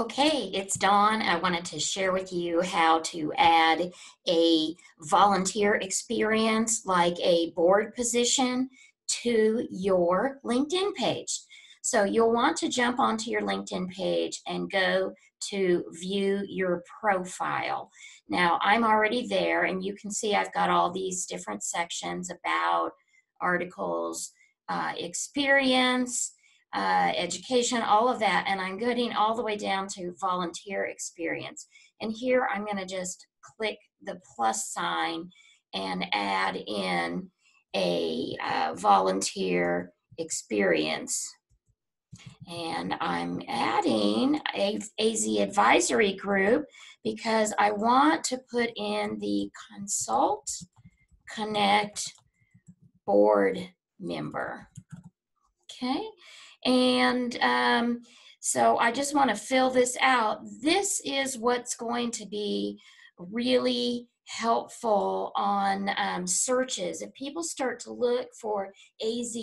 Okay, it's Dawn. I wanted to share with you how to add a volunteer experience like a board position to your LinkedIn page. So you'll want to jump onto your LinkedIn page and go to view your profile. Now I'm already there and you can see I've got all these different sections about articles, uh, experience, uh, education, all of that, and I'm getting all the way down to volunteer experience. And here I'm going to just click the plus sign and add in a uh, volunteer experience. And I'm adding a AZ advisory group because I want to put in the consult connect board member. Okay, and um, so I just want to fill this out. This is what's going to be really helpful on um, searches. If people start to look for AZ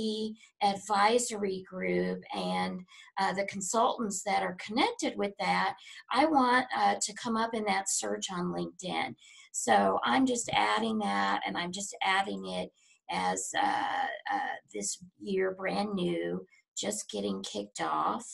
advisory group and uh, the consultants that are connected with that, I want uh, to come up in that search on LinkedIn. So I'm just adding that and I'm just adding it as uh, uh this year brand new just getting kicked off.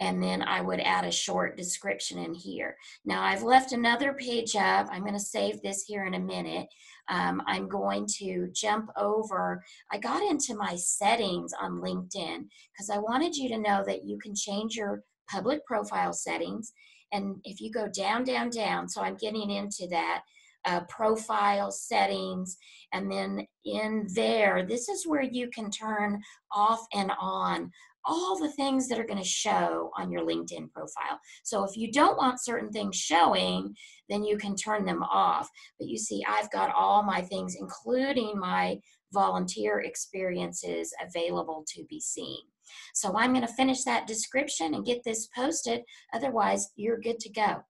And then I would add a short description in here. Now I've left another page up. I'm going to save this here in a minute. Um, I'm going to jump over. I got into my settings on LinkedIn because I wanted you to know that you can change your public profile settings. And if you go down, down, down, so I'm getting into that uh, profile settings. And then in there, this is where you can turn off and on all the things that are going to show on your LinkedIn profile. So if you don't want certain things showing, then you can turn them off. But you see, I've got all my things, including my volunteer experiences available to be seen. So I'm going to finish that description and get this posted. Otherwise, you're good to go.